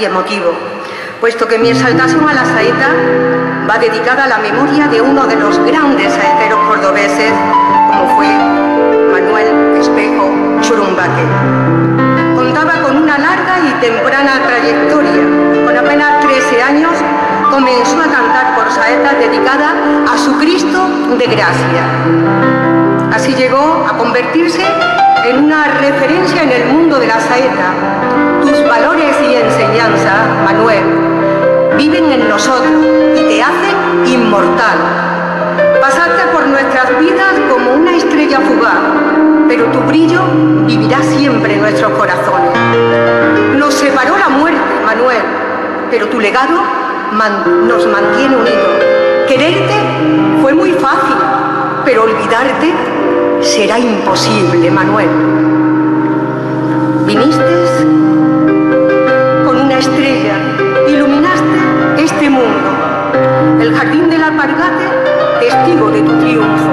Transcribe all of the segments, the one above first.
y emotivo, puesto que mi exaltación a la saeta va dedicada a la memoria de uno de los grandes saeteros cordobeses, como fue Manuel Espejo Churumbaque. Contaba con una larga y temprana trayectoria. Con apenas 13 años comenzó a cantar por saeta dedicada a su Cristo de gracia. Así llegó a convertirse en una referencia en el mundo de la saeta. Tus valores y enseñanza, Manuel, viven en nosotros y te hacen inmortal. Pasaste por nuestras vidas como una estrella fugaz, pero tu brillo vivirá siempre en nuestros corazones. Nos separó la muerte, Manuel, pero tu legado nos mantiene unidos. Quererte fue muy fácil, pero olvidarte será imposible, Manuel. Viniste una estrella, iluminaste este mundo. El jardín de la Pargate, testigo de tu triunfo.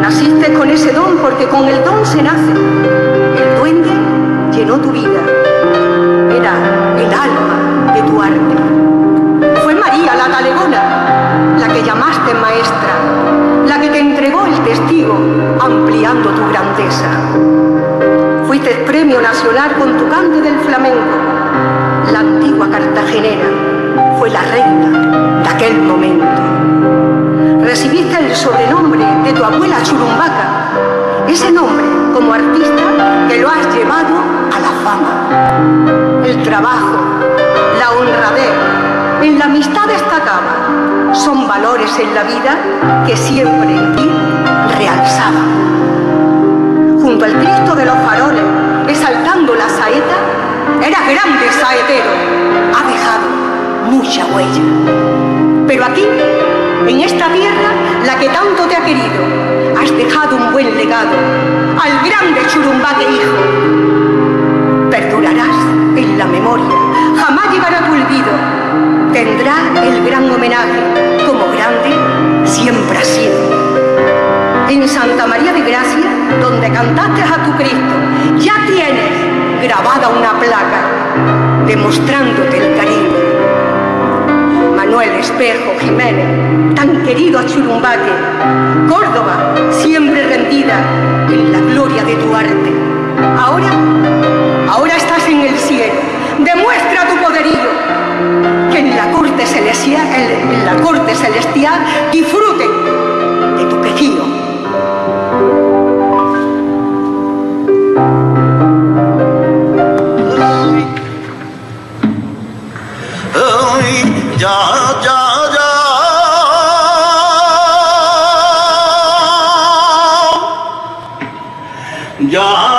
Naciste con ese don porque con el don se nace. El duende llenó tu vida. Era el alma de tu arte. Fue María la talegona, la que llamaste maestra, la que te entregó el testigo, ampliando tu grandeza. Fuiste premio nacional con tu cante del flamenco. La antigua cartagenera fue la reina de aquel momento. Recibiste el sobrenombre de tu abuela Churumbaca, ese nombre como artista que lo has llevado a la fama. El trabajo, la honradez, en la amistad destacaba, son valores en la vida que siempre en ti realzaban. Junto al Cristo de los faroles, exaltando la saeta, era grande saetero, ha dejado mucha huella. Pero aquí, en esta tierra, la que tanto te ha querido, has dejado un buen legado al grande Churumbaque hijo. Perdurarás en la memoria, jamás llegará tu olvido. Tendrá el gran homenaje, como grande siempre ha sido. En Santa María de Gracia, donde cantaste a tu Cristo, ya tienes grabada una placa demostrándote el cariño. Manuel Espejo Jiménez, tan querido a Churumbaque, Córdoba, siempre rendida en la gloria de tu arte. Ahora, ahora estás en el cielo, demuestra tu poderío, que en la corte celestial, en la corte celestial disfruten 呀。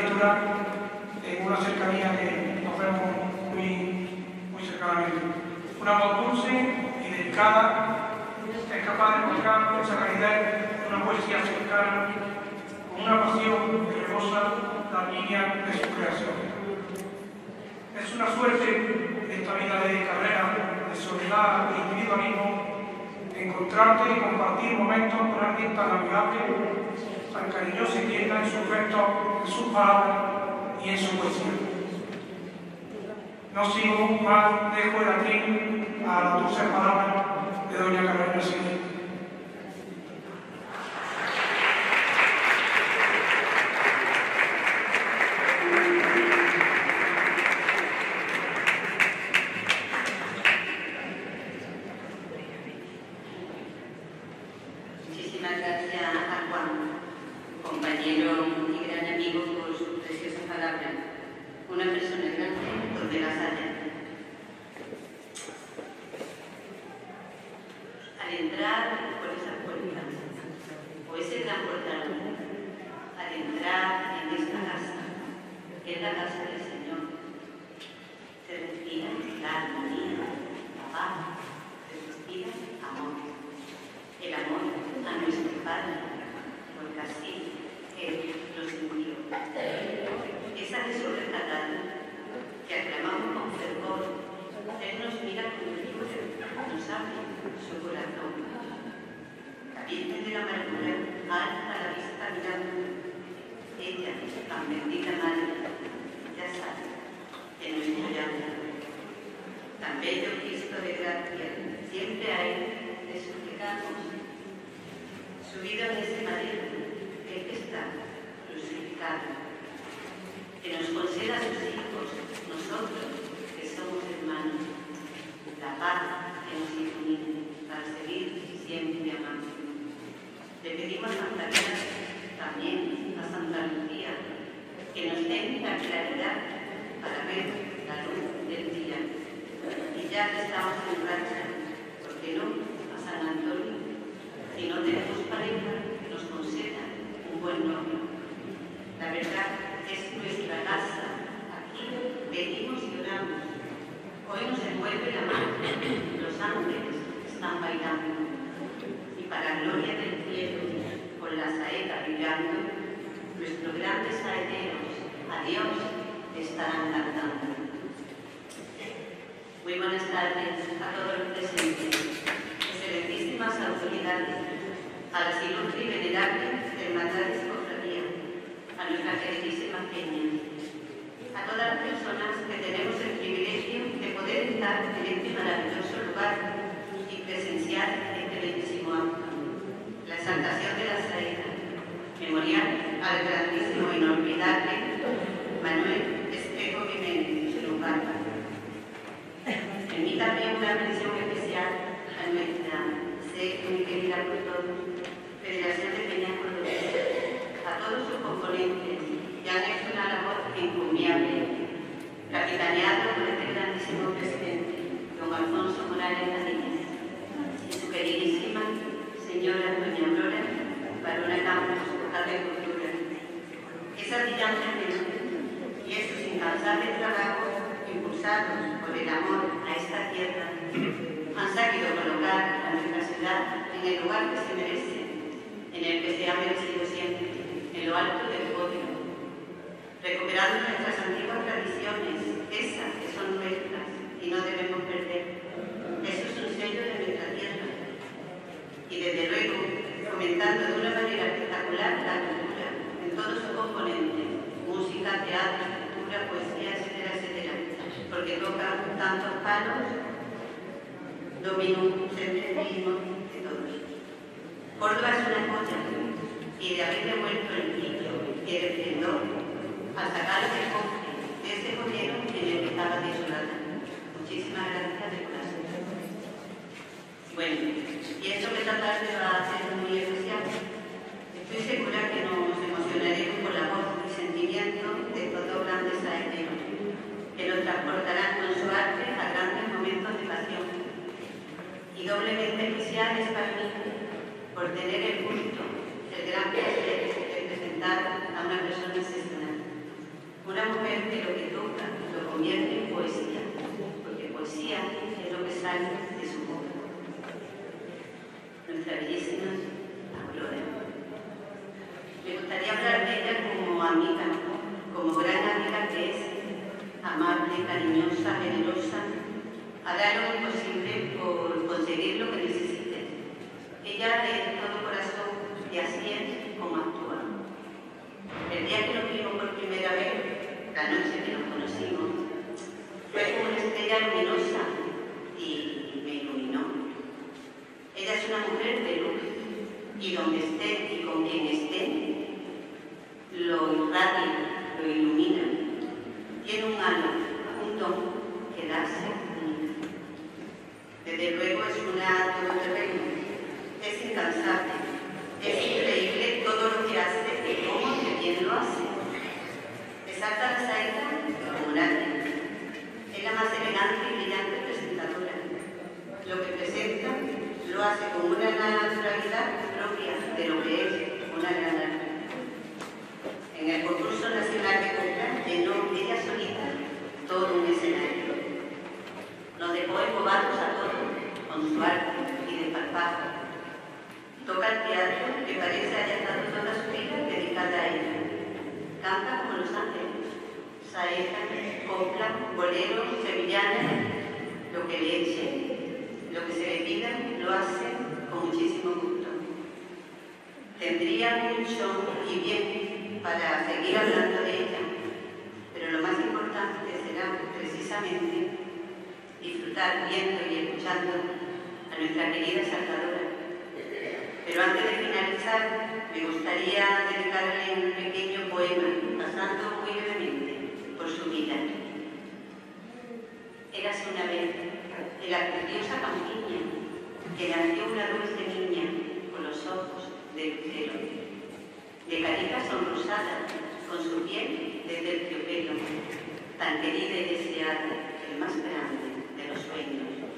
en una cercanía que nos vemos muy, muy cercanamente. Una voz dulce y delicada es capaz de buscar con calidad una poesía cercana, con una pasión hermosa la línea de su creación. Es una suerte esta vida de carrera, de soledad, de individualismo, encontrarte y compartir momentos con alguien tan amigable, tan cariñoso y tierna en sus gestos, en sus palabras y en su poesía. No sigo más lejos de aquí a las dulces palabras de Doña Carolina Silva. Señora Doña Aurora, Barona Campos, vocal de Cultura. Esa brillante mente y esos incansables trabajos impulsados por el amor a esta tierra han sabido colocar a nuestra ciudad en el lugar que se merece, en el que se ha merecido siempre, en lo alto del podio, recuperando nuestras antiguas tradiciones, esas que son nuestras y no debemos perder. Eso es un sello de nuestra tierra. Y desde luego, fomentando de una manera espectacular la cultura en todos sus componentes, música, teatro, escultura, poesía, etcétera, etcétera, porque toca tantos palos, dominó, senderismo, de todos. Córdoba es una joya y de haber devuelto el y el esplendor al sacar ese cofre de ese gobierno en el que estaba desolada. Muchísimas gracias de corazón. Bueno, y esto que esta tarde va a ser muy especial. Estoy segura que nos emocionaremos con la voz y sentimiento de estos dos grandes saeteros, que nos transportarán con su arte a grandes momentos de pasión. Y doblemente especial es para mí por tener el gusto, el gran placer de presentar a una persona excepcional. Una mujer que lo que toca lo convierte en poesía, porque poesía es lo que sale de su. Nuestra bellísima. Me gustaría hablar de ella como amiga, como gran amiga que es, amable, cariñosa, generosa, hará lo imposible por conseguir lo que necesite. Ella de todo corazón y así es como actúa. El día que nos vimos por primera vez, la noche que nos conocimos, fue una estrella luminosa y me iluminó. Ella es una mujer de luz y donde esté y con quien esté, lo irradia, lo ilumina. Tiene un alma, un don que única. Desde luego es una todoterreno, es incansable, es increíble todo lo que hace y cómo que bien lo hace. Exacta la saeta como nadie. Es la más elegante y brillante presentadora. Lo que presenta lo hace con una naturalidad propia de lo que es una gran arte. En el concurso nacional de copla llenó ella solita todo un escenario. Nos dejó embobados a todos con su arte y desparpajo. Toca el teatro que parece haya estado toda su vida dedicada a ella. Canta como los ángeles, saeta, copla, bolero, sevillana, lo que le echen, lo que se le pida, lo hace con muchísimo gusto. Tendría mucho y bien para seguir hablando de ella, pero lo más importante será precisamente disfrutar viendo y escuchando a nuestra querida Salvadora. Pero antes de finalizar, me gustaría dedicarle un pequeño poema, muy brevemente por su vida. Érase una vez en la preciosa campiña que nació una dulce niña con los ojos de lucero, de con su piel de terciopelo, tan querida y deseada, el más grande de los sueños.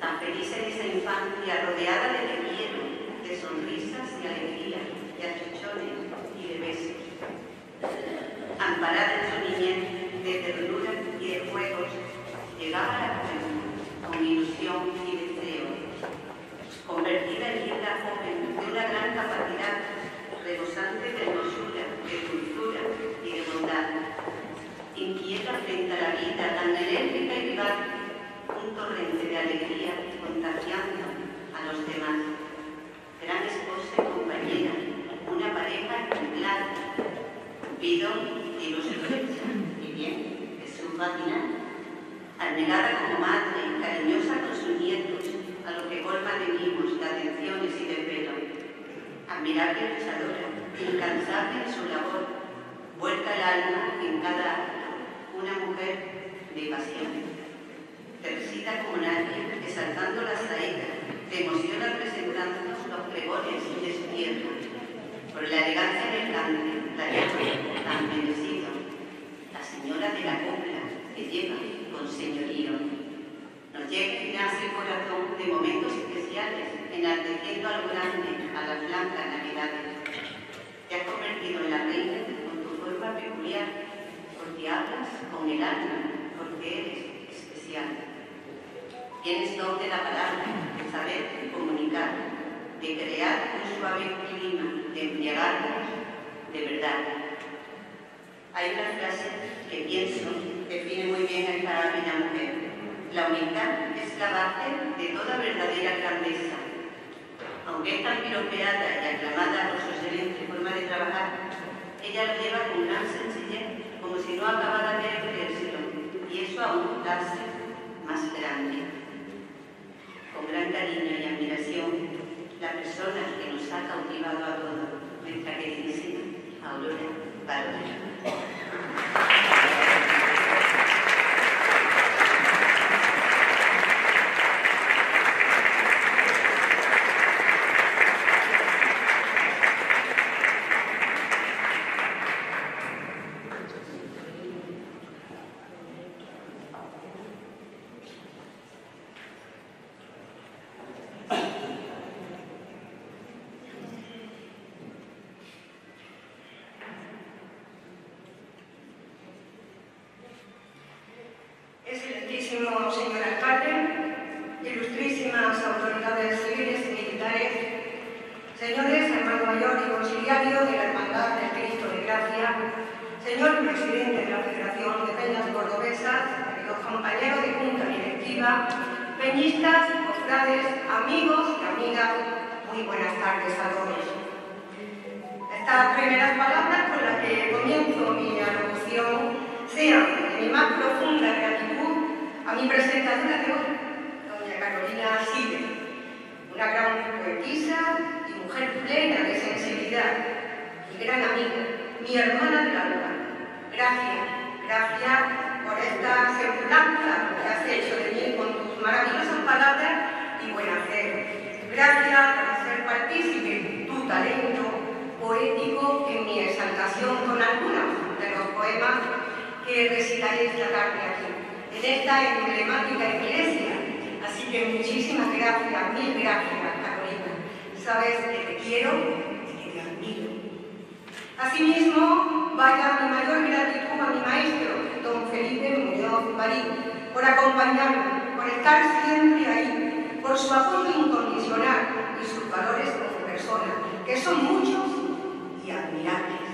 Tan feliz en esa infancia, rodeada de te de sonrisas y alegría, de achuchones y de besos. Amparada en su niñez de ternura y de juegos, llegaba a la muy buenas tardes a todos. Estas primeras palabras con las que comienzo mi alocución sean de mi más profunda gratitud a mi presentadora de hoy, doña Carolina Sile, una gran poetisa y mujer plena de sensibilidad y gran amiga, mi hermana del alma. Gracias, gracias por esta semblanza que has hecho de mí con tus maravillosas palabras y buen hacer. Gracias por hacer partícipe tu talento poético en mi exaltación con algunos de los poemas que recitaré esta tarde aquí, en esta emblemática iglesia. Así que muchísimas gracias, mil gracias, Carolina. Sabes que te quiero y que te admiro. Asimismo, vaya mi mayor gratitud a mi maestro, don Felipe Muñoz Marín, por acompañarme, por estar siempre ahí, por su apoyo incondicional y sus valores como persona, que son muchos y admirables.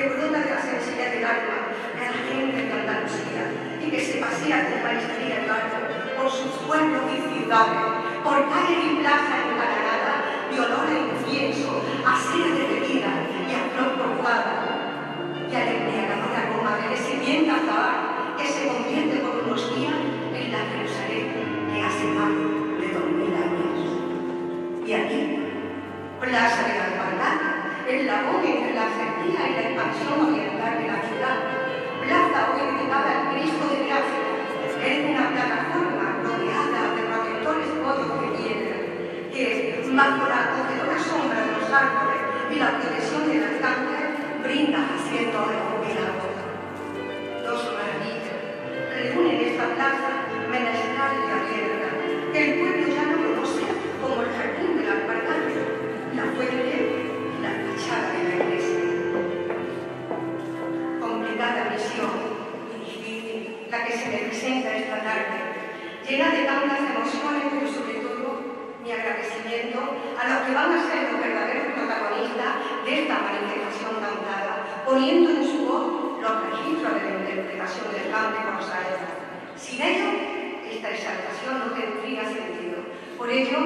Que brota de la sencillez del alma, de la gente de Andalucía, y que se pasea con maestría el barco por sus pueblos y ciudades, por calles y plazas engalanada, de olor a incienso, a cera de bebida y a flor cortada, y a la embriagadora goma del recipiente azahar, que se convierte por unos días en la Jerusalén que hace más de dos mil años. Y aquí, Plaza de la Hermandad, el labor entre la cercanía y la expansión oriental de la ciudad, plaza hoy dedicada al Cristo de Gracia, es una plataforma rodeada de protectores pollos de piedra, que, bajo la acogedora sombra de los árboles y la protección del alcance, brinda asientos de jubilados. Dos maravillas reúnen esta plaza menestral y abierta, que el pueblo ya no conoce como el jardín de la Alpargata, la fuente que se me presenta esta tarde, llena de tantas emociones, pero sobre todo mi agradecimiento a los que van a ser los verdaderos protagonistas de esta manifestación cantada, poniendo en su voz los registros de la interpretación del cántico rosario. Sin ello, esta exaltación no tendría sentido. Por ello,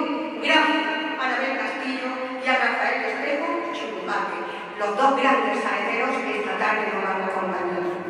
gracias a Anabel Castillo y a Rafael Espejo Churumbaque, los dos grandes saeteros que esta tarde nos van a acompañar.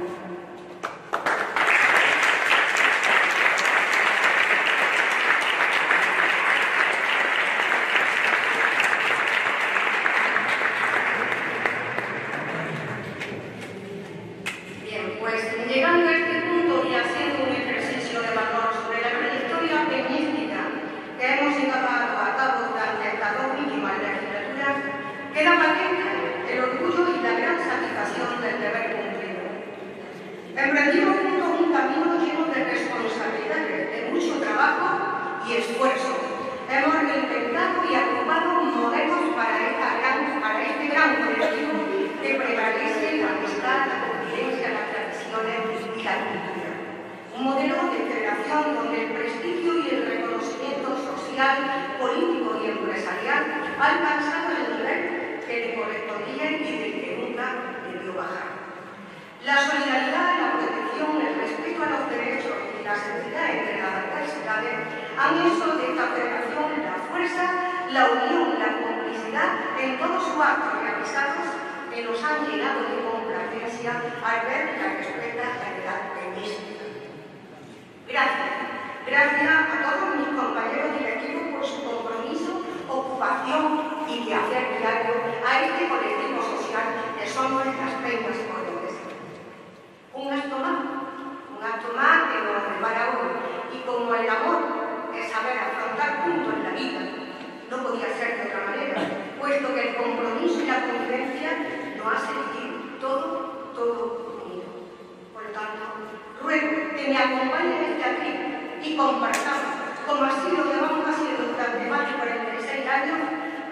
Que me acompañen en este atril y compartamos, como así lo llevamos haciendo durante más de 46 años,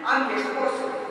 a mi esposo,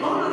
Amen.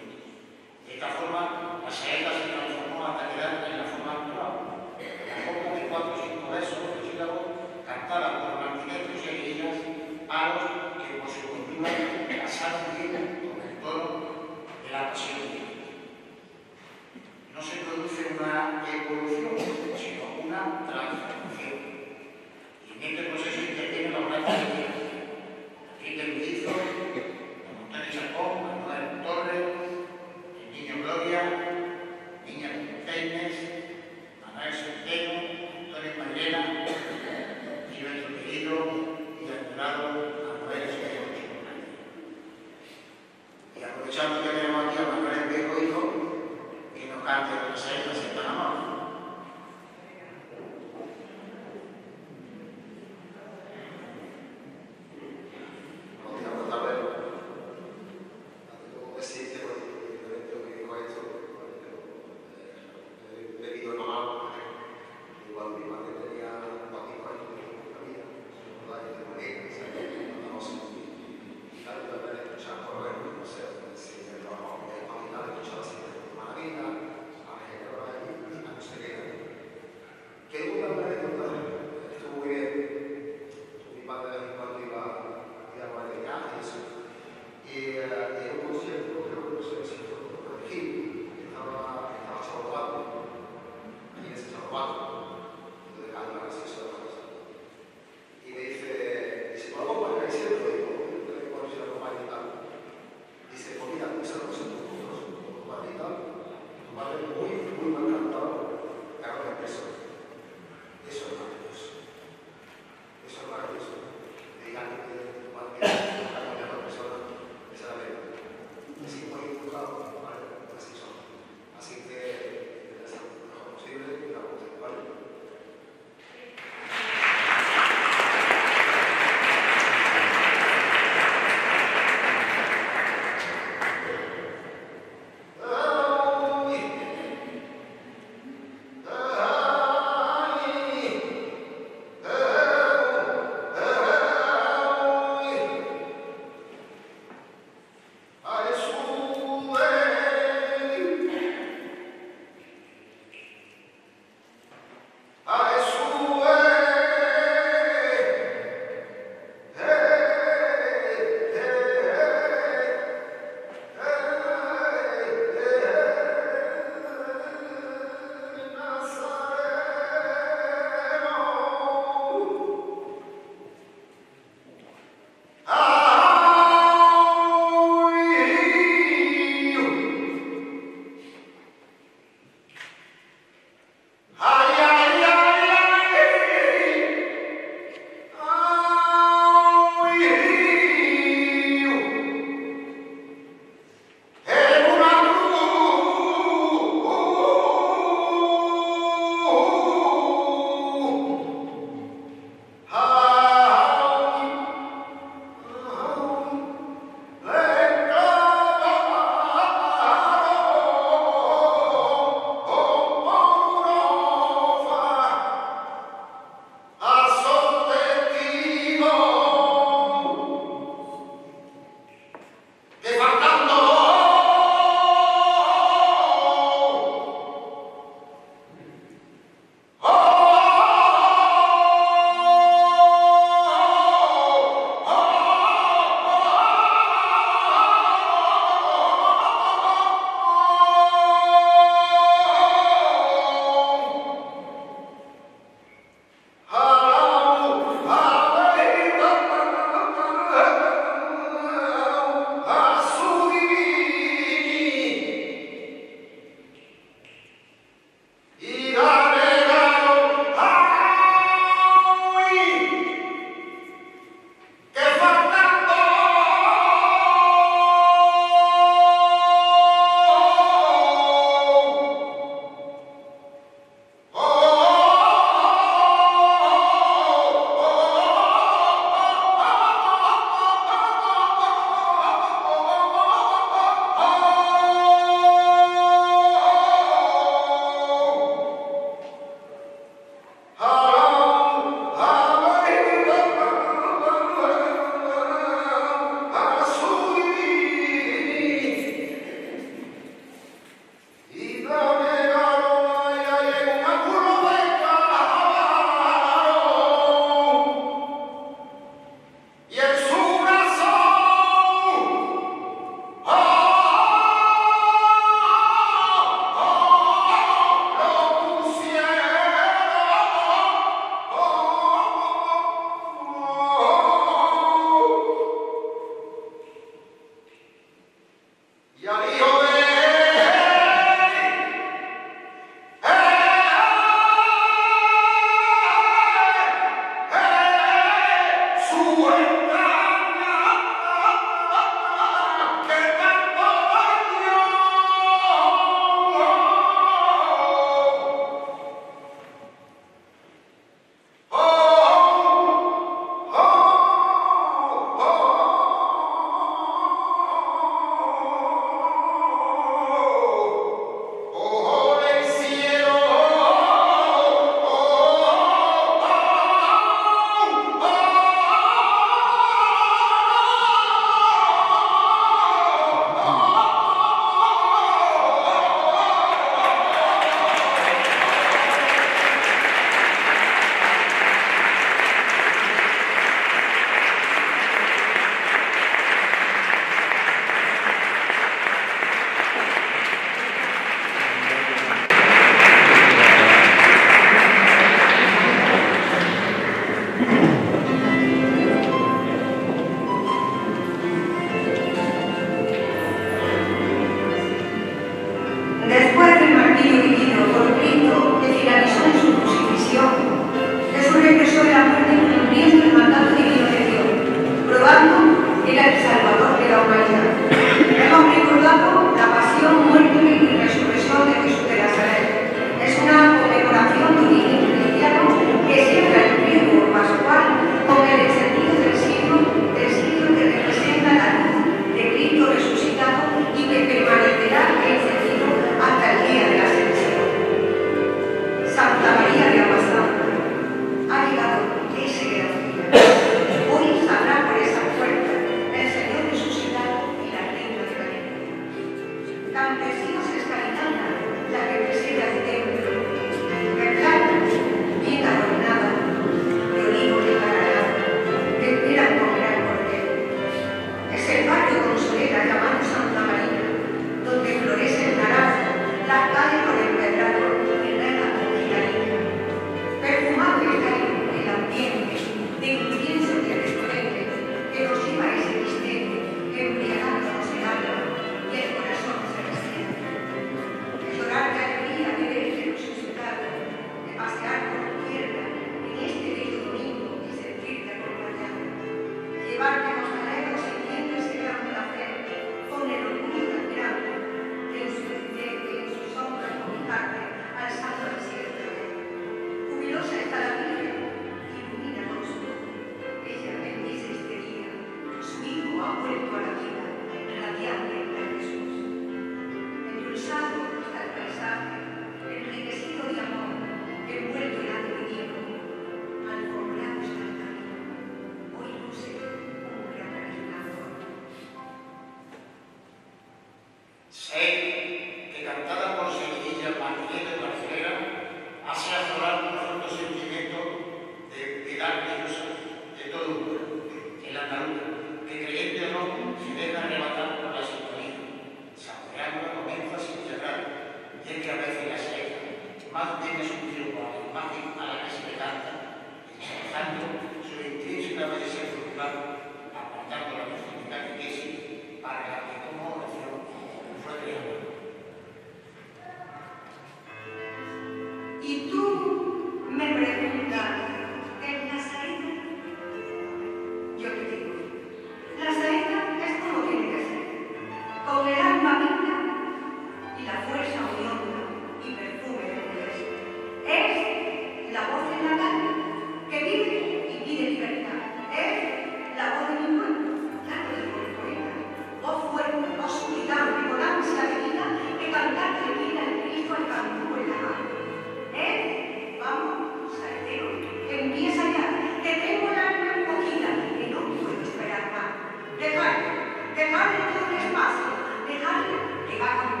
Amen.